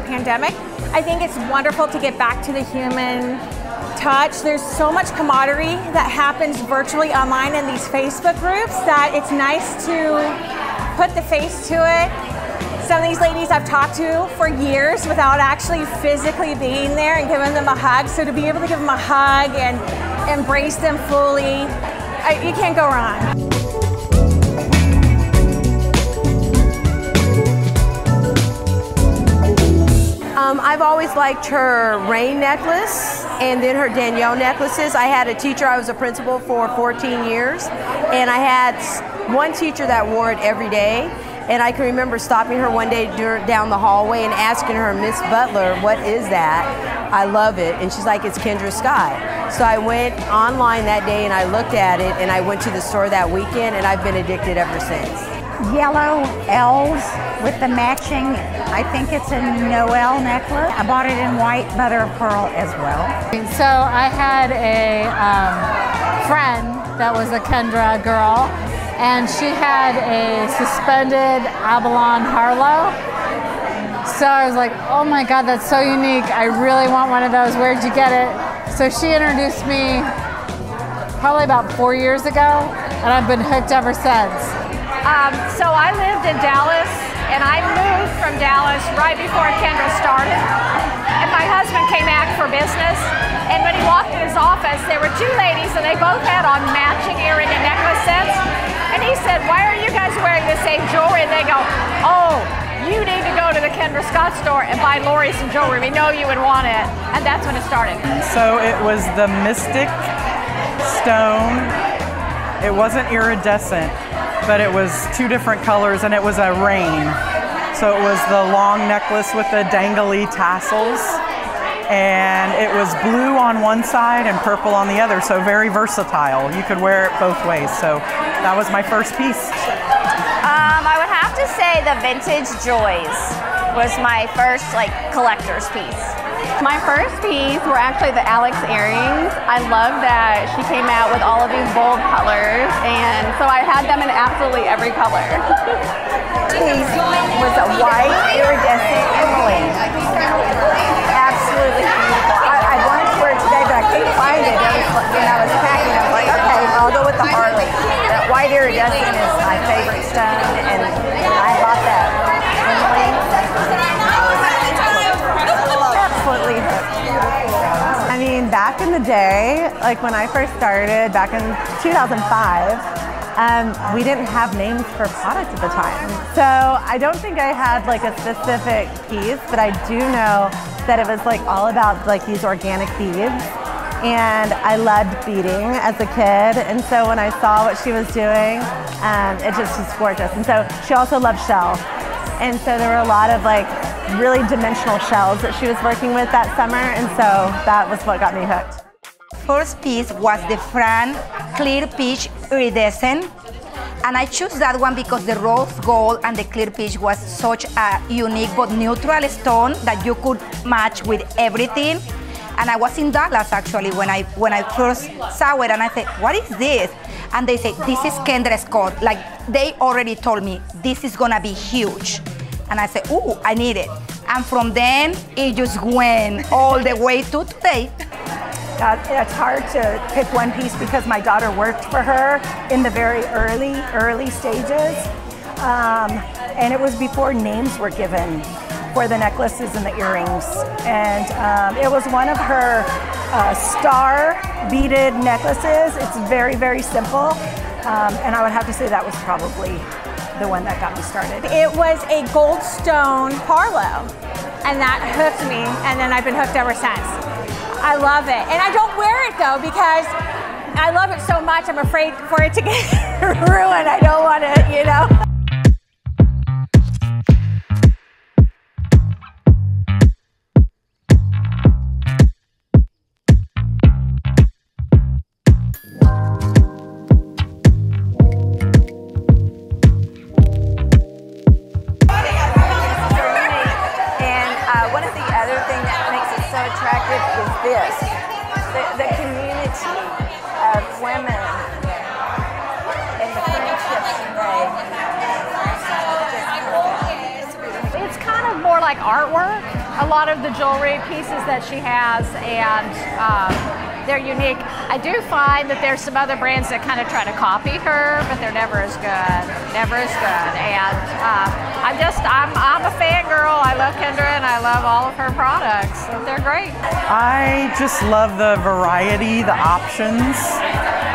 pandemic. I think it's wonderful to get back to the human touch. There's so much camaraderie that happens virtually online in these Facebook groups that it's nice to put the face to it. Some of these ladies I've talked to for years without actually physically being there and giving them a hug. So to be able to give them a hug and embrace them fully, I, you can't go wrong. Um, I've always liked her rain necklace and then her Danielle necklaces. I had a teacher, I was a principal for 14 years, and I had one teacher that wore it every day. And I can remember stopping her one day down the hallway and asking her, Miss Butler, what is that? I love it. And she's like, it's Kendra Scott. So I went online that day and I looked at it and I went to the store that weekend and I've been addicted ever since yellow L's with the matching, I think it's a Noel necklace. I bought it in white mother of pearl as well. So I had a um, friend that was a Kendra girl, and she had a suspended Abalone Harlow. So I was like, oh my God, that's so unique. I really want one of those. Where'd you get it? So she introduced me probably about four years ago, and I've been hooked ever since. Um, so I lived in Dallas, and I moved from Dallas right before Kendra started. And my husband came back for business, and when he walked in his office, there were two ladies, and they both had on matching earring and necklace sets. And he said, why are you guys wearing the same jewelry? And they go, oh, you need to go to the Kendra Scott store and buy Lori some jewelry. We know you would want it. And that's when it started. So it was the Mystic Stone. It wasn't iridescent but it was two different colors and it was a rain. So it was the long necklace with the dangly tassels and it was blue on one side and purple on the other, so very versatile. You could wear it both ways. So that was my first piece. Um, I would have to say the Vintage Joys was my first like collector's piece. My first piece were actually the Alex earrings. I love that she came out with all of these bold colors, and so I had them in absolutely every color. piece was a white iridescent emerald. Like when I first started back in 2005, um, we didn't have names for products at the time. So I don't think I had like a specific piece, but I do know that it was like all about like these organic beads. And I loved beading as a kid. And so when I saw what she was doing, um, it just was gorgeous. And so she also loved shell. And so there were a lot of like really dimensional shells that she was working with that summer, and so that was what got me hooked. First piece was the Fran Clear Peach Iridescent, and I chose that one because the rose gold and the clear peach was such a unique but neutral stone that you could match with everything. And I was in Dallas actually when I when I first saw it, and I said, "What is this?" And they said, "This is Kendra Scott." Like they already told me, "This is gonna be huge." And I said, ooh, I need it. And from then, it just went all the way to today. It's hard to pick one piece because my daughter worked for her in the very early, early stages. Um, and it was before names were given for the necklaces and the earrings. And um, it was one of her uh, star beaded necklaces. It's very, very simple. Um, and I would have to say that was probably the one that got me started. It was a Goldstone Harlow, and that hooked me, and then I've been hooked ever since. I love it. And I don't wear it though because I love it so much, I'm afraid for it to get ruined. I don't want it, you know? Like artwork. a lot of the jewelry pieces that she has, and um, they're unique. I do find that there's some other brands that kind of try to copy her, but they're never as good, never as good. And uh, I'm just, I'm, I'm a fangirl. I love Kendra, and I love all of her products. They're great. I just love the variety, the options.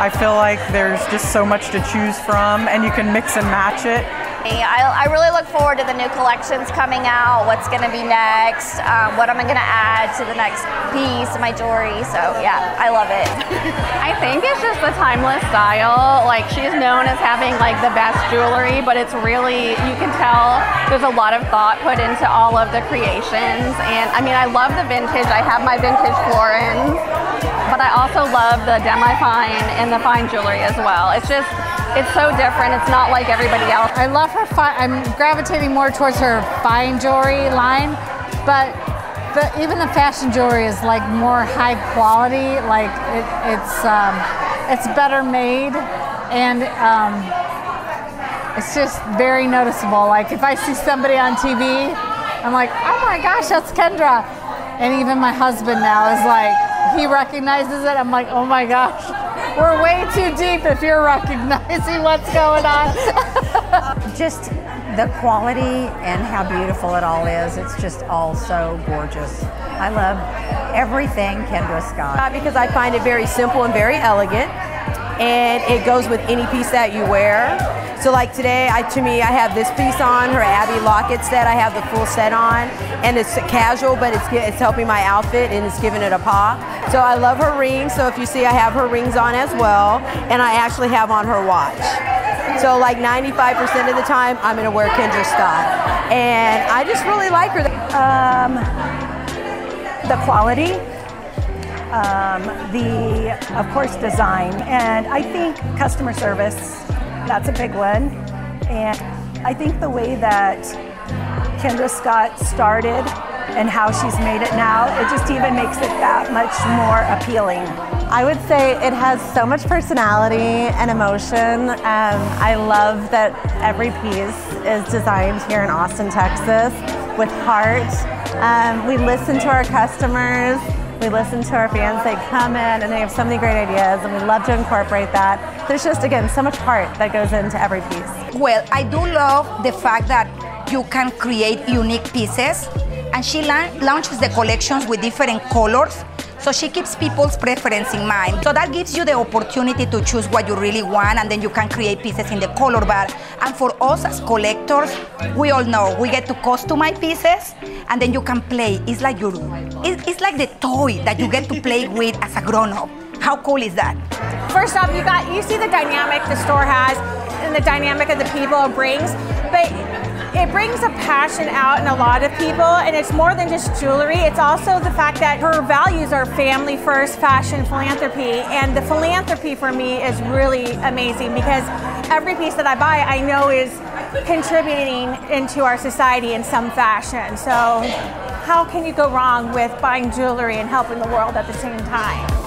I feel like there's just so much to choose from, and you can mix and match it. I, I really look forward to the new collections coming out, what's going to be next, um, what am I going to add to the next piece of my jewelry. So, yeah, I love it. I think it's just the timeless style. Like, she's known as having like the best jewelry, but it's really, you can tell there's a lot of thought put into all of the creations. And I mean, I love the vintage. I have my vintage Florins, but I also love the demi-fine and the fine jewelry as well. It's just, it's so different. It's not like everybody else. I love her. Fi- I'm gravitating more towards her fine jewelry line, but the, even the fashion jewelry is like more high quality. Like it, it's um, it's better made, and um, it's just very noticeable. Like if I see somebody on TV, I'm like, oh my gosh, that's Kendra, and even my husband now is like, he recognizes it. I'm like, oh my gosh, we're way too deep if you're recognizing what's going on. just the quality and how beautiful it all is. It's just all so gorgeous. I love everything Kendra Scott. Because I find it very simple and very elegant, and it goes with any piece that you wear. So like today, I, to me, I have this piece on, her Abby Locket set. I have the full set on, and it's casual, but it's it's helping my outfit and it's giving it a pop. So I love her rings. So if you see, I have her rings on as well, and I actually have on her watch. So like 95% of the time, I'm gonna wear Kendra Scott, and I just really like her. Um, the quality, um, the of course design, and I think customer service. That's a big one, and I think the way that Kendra Scott started and how she's made it now, it just even makes it that much more appealing. I would say it has so much personality and emotion. Um, I love that every piece is designed here in Austin, Texas with heart. Um, we listen to our customers, we listen to our fans. They come in and they have so many great ideas, and we love to incorporate that. There's just, again, so much heart that goes into every piece. Well, I do love the fact that you can create unique pieces, and she la- launches the collections with different colors. So she keeps people's preference in mind. So that gives you the opportunity to choose what you really want, and then you can create pieces in the color bar. And for us as collectors, we all know we get to customize pieces, and then you can play. It's like your, it's, it's like the toy that you get to play with as a grown-up. How cool is that? First off, you got you see the dynamic the store has and the dynamic of the people it brings, but it brings a passion out in a lot of people, and it's more than just jewelry. It's also the fact that her values are family first, fashion, philanthropy, and the philanthropy for me is really amazing because every piece that I buy, I know is contributing into our society in some fashion. So, how can you go wrong with buying jewelry and helping the world at the same time?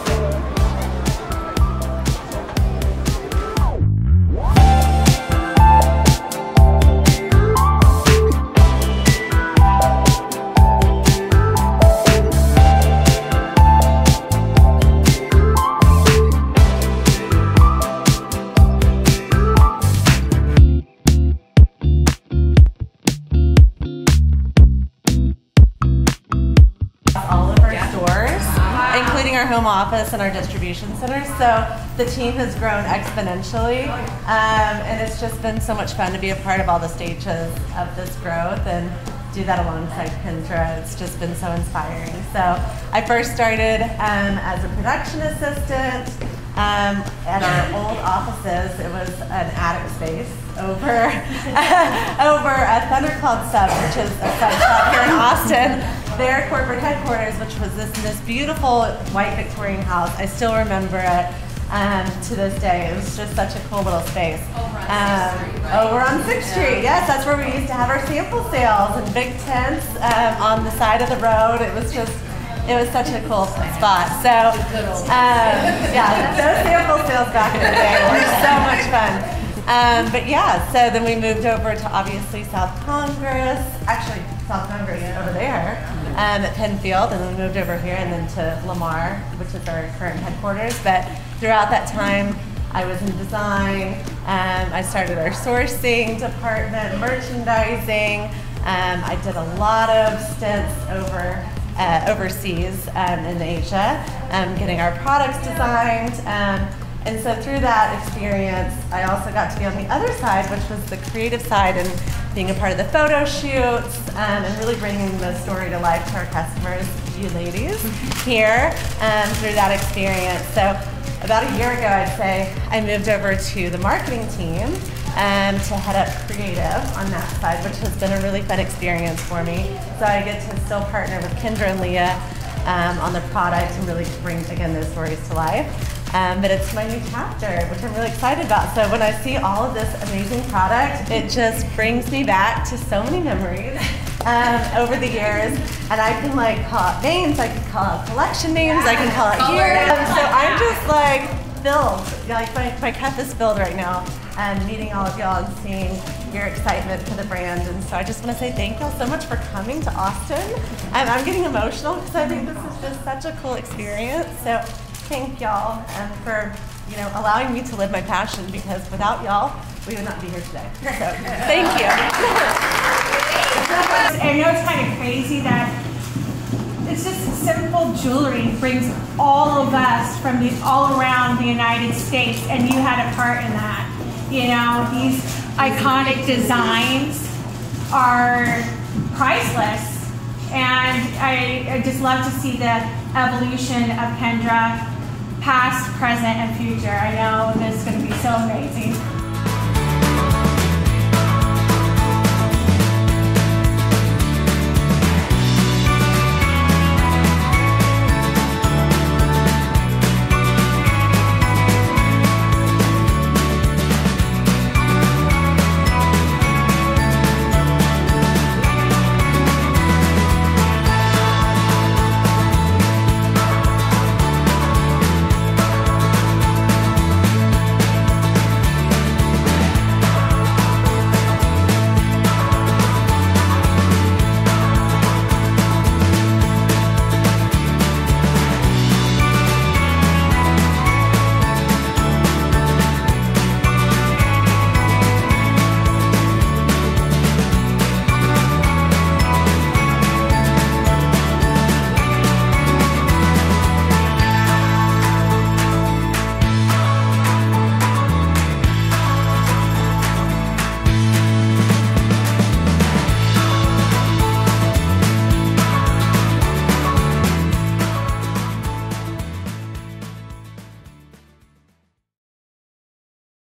Home office and our distribution centers. So the team has grown exponentially, um, and it's just been so much fun to be a part of all the stages of this growth and do that alongside Kendra. It's just been so inspiring. So I first started um, as a production assistant um, at our old offices. It was an attic space over over at Thundercloud Sub, which is a sub shop here in Austin. Their corporate headquarters, which was this this beautiful white Victorian house. I still remember it um, to this day. It was just such a cool little space. Um, over on Sixth Street, yes, that's where we used to have our sample sales and big tents um, on the side of the road. It was just it was such a cool spot. So, um, yeah, those sample sales back in the day were so much fun. Um, but yeah, so then we moved over to obviously South Congress. Actually, South Congress over there. Um, at Penfield, and then moved over here, and then to Lamar, which is our current headquarters. But throughout that time, I was in design. Um, I started our sourcing department, merchandising. Um, I did a lot of stints over uh, overseas um, in Asia, um, getting our products designed. And so through that experience, I also got to be on the other side, which was the creative side and being a part of the photo shoots um, and really bringing the story to life to our customers, you ladies, here um, through that experience. So about a year ago, I'd say, I moved over to the marketing team um, to head up creative on that side, which has been a really fun experience for me. So I get to still partner with Kendra and Leah um, on the product and really bring, again, those stories to life. Um, but it's my new chapter, which I'm really excited about. So when I see all of this amazing product, it just brings me back to so many memories um, over the years. And I can like call out names, I can call out collection names, I can call out years. So I'm just like filled, like my, my cup is filled right now. And meeting all of y'all and seeing your excitement for the brand. And so I just want to say thank y'all so much for coming to Austin. And I'm getting emotional because I think this is just such a cool experience. So thank y'all um, for you know allowing me to live my passion because without y'all we would not be here today. So thank you. I know it's kind of crazy that it's just simple jewelry brings all of us from the all around the United States, and you had a part in that. You know, these iconic designs are priceless, and I, I just love to see the evolution of Kendra past, present, and future. I know this is going to be so amazing.